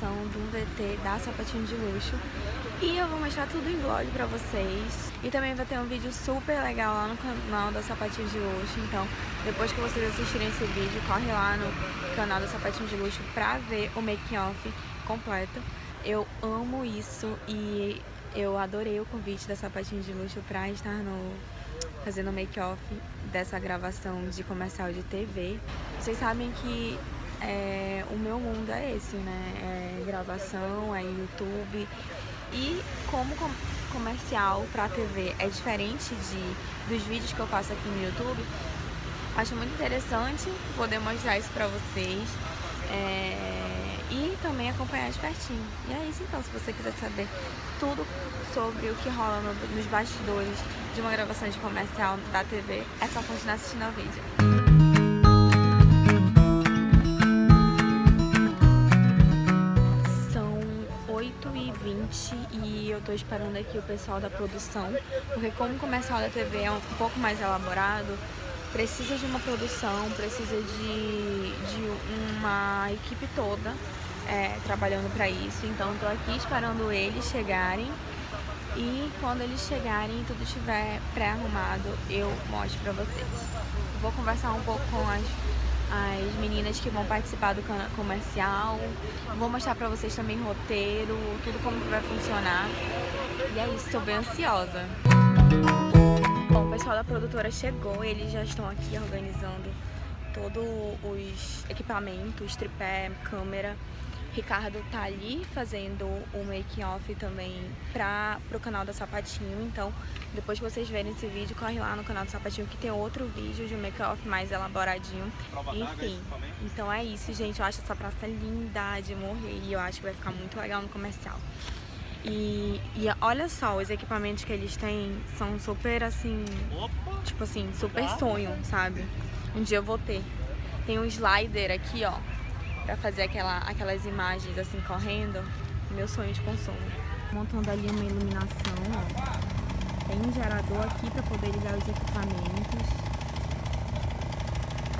gravação do VT da Sapatinho de Luxo. E eu vou mostrar tudo em vlog pra vocês. E também vai ter um vídeo super legal lá no canal da Sapatinho de Luxo. Então, depois que vocês assistirem esse vídeo, corre lá no canal da Sapatinho de Luxo pra ver o make-off completo. Eu amo isso e eu adorei o convite da Sapatinho de Luxo pra estar no fazendo make-off dessa gravação de comercial de TV. Vocês sabem que é, o meu mundo é esse, né? É gravação, é YouTube. E como com comercial para TV é diferente de, dos vídeos que eu faço aqui no YouTube, acho muito interessante poder mostrar isso para vocês. É, e também acompanhar de pertinho. E é isso então, se você quiser saber tudo sobre o que rola no, nos bastidores de uma gravação de comercial da TV, é só continuar assistindo ao vídeo. Eu tô esperando aqui o pessoal da produção, porque como o comercial da TV é um pouco mais elaborado, precisa de uma produção, precisa de, de uma equipe toda é, trabalhando para isso. Então estou aqui esperando eles chegarem e quando eles chegarem e tudo estiver pré-arrumado, eu mostro para vocês. Vou conversar um pouco com as, as meninas que vão participar do comercial. Vou mostrar para vocês também roteiro, tudo como vai funcionar. E é isso, estou bem ansiosa. Bom, o pessoal da produtora chegou, eles já estão aqui organizando todos os equipamentos, tripé, câmera. Ricardo tá ali fazendo o making off também para pro canal da Sapatinho, então depois que vocês verem esse vídeo, corre lá no canal do Sapatinho que tem outro vídeo de um make off mais elaboradinho. Enfim, então é isso, gente, eu acho essa praça linda de morrer e eu acho que vai ficar muito legal no comercial. E, e olha só, os equipamentos que eles têm são super assim, tipo assim, super sonho, sabe? Um dia eu vou ter. Tem um slider aqui, ó, pra fazer aquela, aquelas imagens assim correndo. Meu sonho de consumo. Montando ali uma iluminação, ó. Tem um gerador aqui pra poder ligar os equipamentos.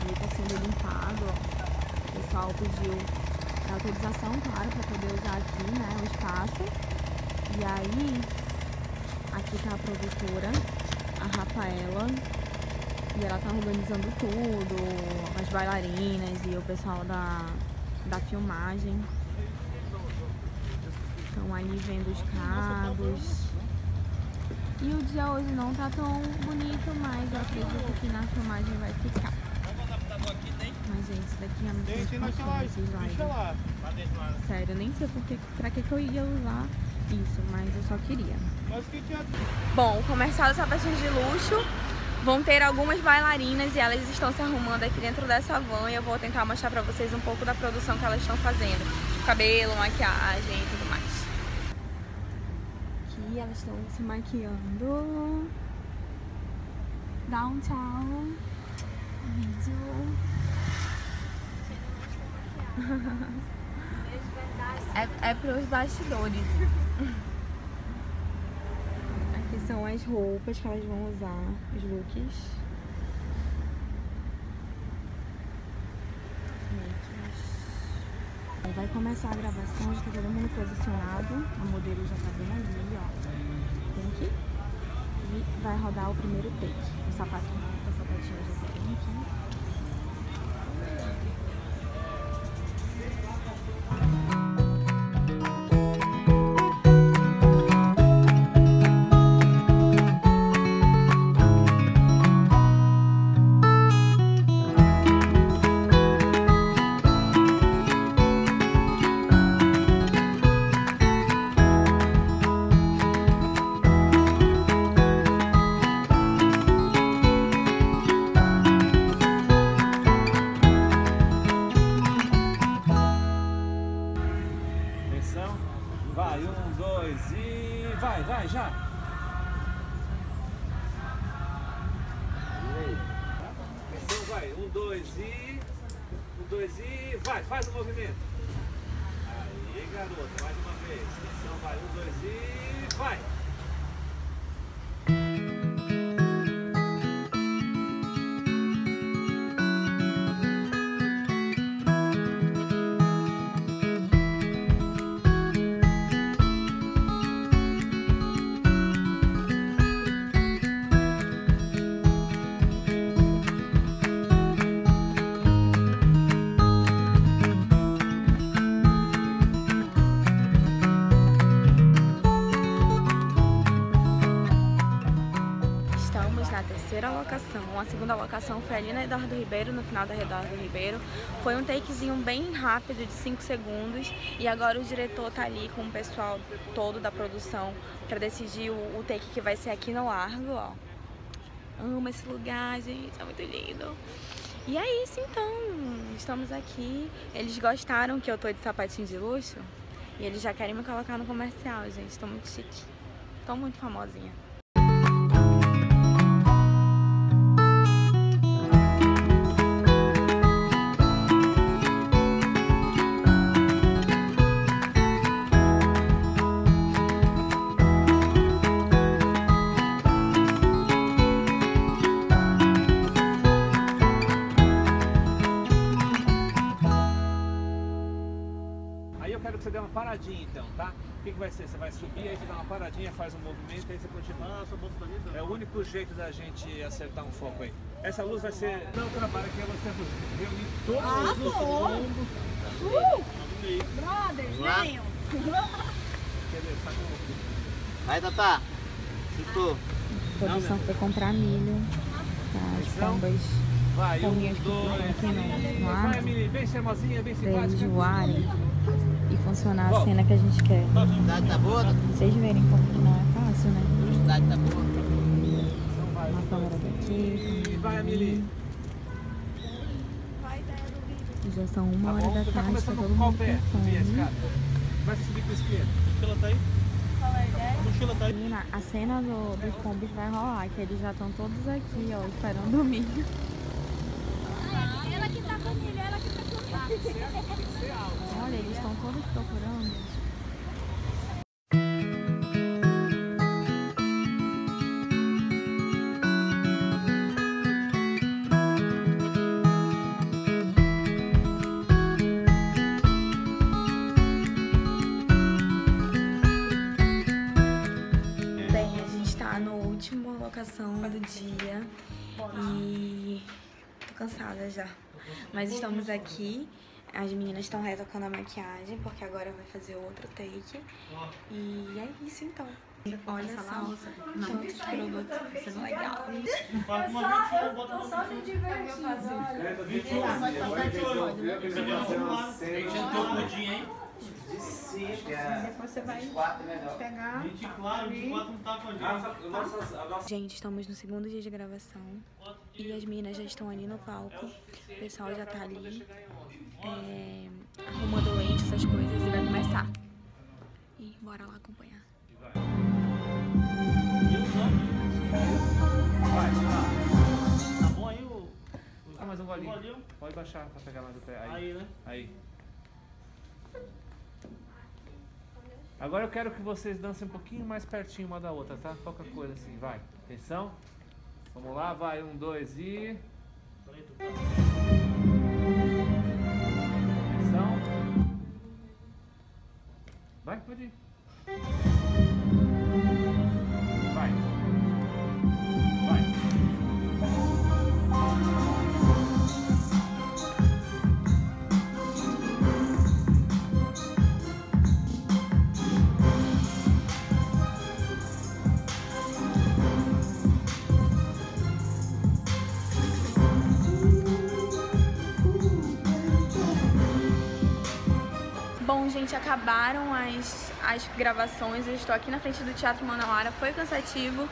Ali tá sendo limpado, ó. O pessoal pediu autorização, claro, pra poder usar aqui, né, o espaço. E aí, aqui tá a produtora, a Rafaela, e ela tá organizando tudo, as bailarinas e o pessoal da, da filmagem. Estão ali vendo os cabos. E o dia hoje não tá tão bonito, mas eu acredito que na filmagem vai ficar. Mas gente, isso daqui é muito slides. Sério, eu nem sei porque, pra que, que eu ia usar isso, mas eu só queria. Bom, o comercial da sapatinhos de luxo Vão ter algumas bailarinas e elas estão se arrumando aqui dentro dessa van e eu vou tentar mostrar pra vocês um pouco da produção que elas estão fazendo. Cabelo, maquiagem e tudo mais. Aqui elas estão se maquiando. Dá um tchau. Vídeo. é, é pros bastidores. são as roupas que elas vão usar, os looks. Vai começar a gravação, já tá todo mundo posicionado. A modelo já tá bem ali, ó. Tem aqui. E vai rodar o primeiro take. O sapatinho, o sapatinho já tá bem aqui. Dois e vai, faz o movimento. Aí, garota, mais uma vez. Atenção, vai, um, dois e vai. Locação foi ali na Eduardo Ribeiro, no final da Eduardo Ribeiro. Foi um takezinho bem rápido, de 5 segundos. E agora o diretor tá ali com o pessoal todo da produção para decidir o, o take que vai ser aqui no Largo, ó. Amo esse lugar, gente, é muito lindo. E é isso então, estamos aqui. Eles gostaram que eu tô de sapatinho de luxo e eles já querem me colocar no comercial, gente. Tô muito chique. Tô muito famosinha. O que, que vai ser? Você vai subir, aí você dá uma paradinha, faz um movimento, aí você continua. Ah, É o único jeito da gente acertar um foco aí. Essa luz vai ser. Não, trabalho aqui é você reunir todos Ah, os ombro. Uh! Brothers, venham! Vai, Tatá. Chutou. A produção foi comprar milho para as Atenção. pombas Vai, um, dois, aqui no, no vai, ar Emily, bem charmosinha, bem para eles simpática. voarem e funcionar a cena que a gente quer. A velocidade tá boa? Pra vocês verem como que não é fácil, né? A velocidade tá boa? Vai, Uma um, câmera daqui, e vai, Emily. e já são uma Tá hora da tá tarde, tá começando todo com qual mundo pé? com Subir com a esquerda. mochila tá aí? A mochila tá aí. Menina, a cena do, dos pombos vai rolar, que eles já estão todos aqui, ó, esperando o milho. Ela que tá com milho, ela que tá com milho. Olha, eles estão todos procurando. Bem, a gente tá no última locação do dia e tô cansada já. Mas estamos aqui, as meninas estão retocando a maquiagem porque agora vai fazer outro take. E é isso então. Olha só, tantos produtos sendo legal. Só de divertir. Depois você vai pegar. 24, 24 não tá com a gente. Gente, estamos no segundo dia de gravação e as meninas já estão ali no palco. O pessoal já tá ali é, arrumando lente, essas coisas e vai começar. E bora lá acompanhar. Vai, vai. Tá bom aí o. Ah, mais um golinho. Golinho? Pode baixar pra pegar mais o pé. Aí. Aí, né? Aí. Agora eu quero que vocês dancem um pouquinho mais pertinho uma da outra, tá? Qualquer coisa assim, vai. Atenção. Vamos lá, vai. Um, dois e. Atenção. Vai, pode ir. Bom, gente, acabaram as, as gravações. Eu estou aqui na frente do Teatro Manauara. Foi cansativo,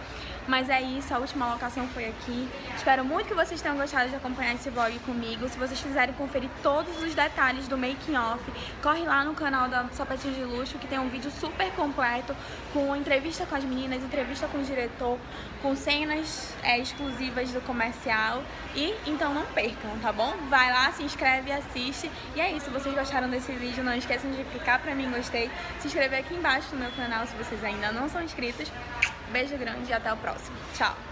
mas é isso. A última locação foi aqui. Espero muito que vocês tenham gostado de acompanhar esse vlog comigo. Se vocês quiserem conferir todos os detalhes do making off, corre lá no canal da Sapatinho de Luxo, que tem um vídeo super completo com entrevista com as meninas, entrevista com o diretor, com cenas é, exclusivas do comercial. E então não percam, tá bom? Vai lá, se inscreve e assiste. E é isso. Se vocês gostaram desse vídeo, não esqueçam de clicar pra mim gostei, se inscrever aqui embaixo no meu canal se vocês ainda não são inscritos. Beijo grande e até o próximo. Tchau!